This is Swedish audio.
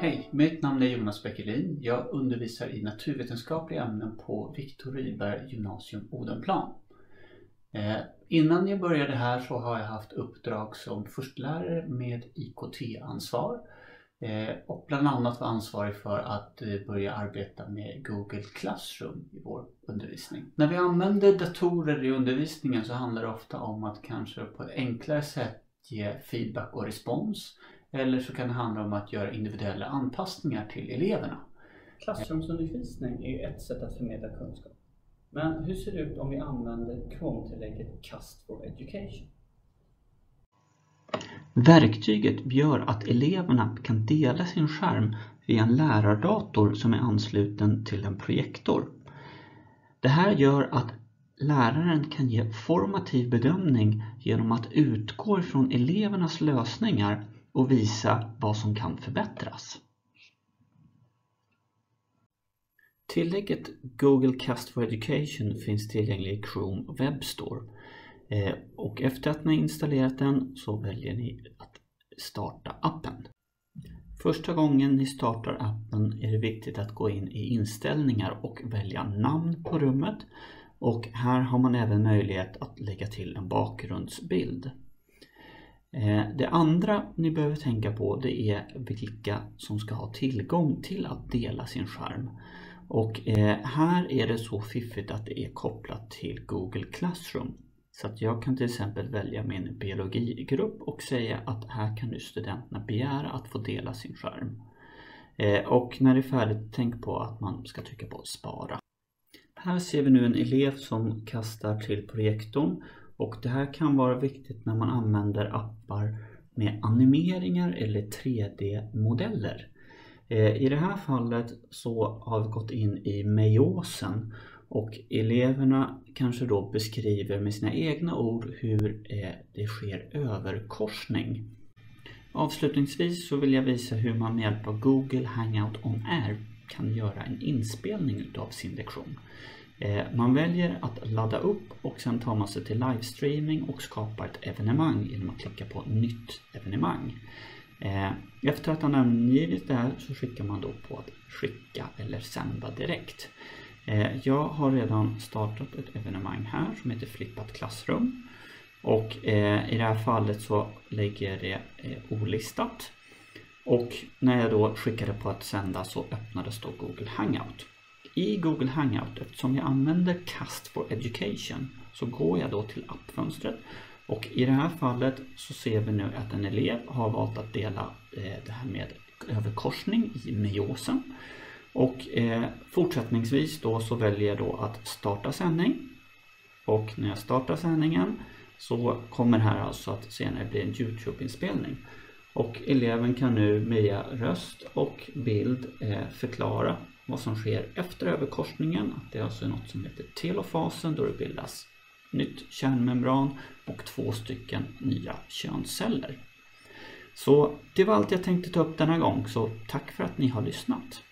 Hej, mitt namn är Jonas Beckelin. Jag undervisar i naturvetenskapliga ämnen på Viktor Rydberg gymnasium Odenplan. Eh, innan jag började här så har jag haft uppdrag som förstelärare med IKT-ansvar Eh, och bland annat var ansvarig för att eh, börja arbeta med Google Classroom i vår undervisning. När vi använder datorer i undervisningen så handlar det ofta om att kanske på ett enklare sätt ge feedback och respons eller så kan det handla om att göra individuella anpassningar till eleverna. Klassrumsundervisning är ju ett sätt att förmedla kunskap. Men hur ser det ut om vi använder Chrome-tillägget Cast for Education? Verktyget gör att eleverna kan dela sin skärm via en lärardator som är ansluten till en projektor. Det här gör att läraren kan ge formativ bedömning genom att utgå ifrån elevernas lösningar och visa vad som kan förbättras. Tillägget Google Cast for Education finns tillgänglig i Chrome Web Store. Eh, och efter att ni installerat den så väljer ni att starta appen. Första gången ni startar appen är det viktigt att gå in i inställningar och välja namn på rummet. Och här har man även möjlighet att lägga till en bakgrundsbild. Eh, det andra ni behöver tänka på det är vilka som ska ha tillgång till att dela sin skärm. Och eh, här är det så fiffigt att det är kopplat till Google Classroom. Så att jag kan till exempel välja min biologigrupp och säga att här kan nu studenterna begära att få dela sin skärm. Eh, och när det är färdigt, tänk på att man ska trycka på spara. Här ser vi nu en elev som kastar till projektorn och det här kan vara viktigt när man använder appar med animeringar eller 3D-modeller. Eh, I det här fallet så har vi gått in i meiosen och eleverna kanske då beskriver med sina egna ord hur eh, det sker överkorsning. Avslutningsvis så vill jag visa hur man med hjälp av Google Hangout On Air kan göra en inspelning utav sin lektion. Eh, man väljer att ladda upp och sen tar man sig till livestreaming och skapar ett evenemang genom att klicka på nytt evenemang. Eh, efter att ha namngivit det här så skickar man då på att skicka eller sända direkt. Eh, jag har redan startat ett evenemang här som heter Flippat klassrum. Och eh, i det här fallet så lägger jag det eh, olistat. Och när jag då skickade på att sända så öppnades då Google Hangout i Google Hangout, eftersom jag använder Cast for Education, så går jag då till appfönstret och i det här fallet så ser vi nu att en elev har valt att dela det här med överkorsning i meiosen. Och eh, fortsättningsvis då så väljer jag då att starta sändning. Och när jag startar sändningen så kommer här alltså att senare bli en Youtube-inspelning. Och eleven kan nu via röst och bild eh, förklara vad som sker efter överkorsningen. Det är alltså något som heter telofasen då det bildas nytt kärnmembran och två stycken nya könsceller. Så det var allt jag tänkte ta upp denna gång, så tack för att ni har lyssnat.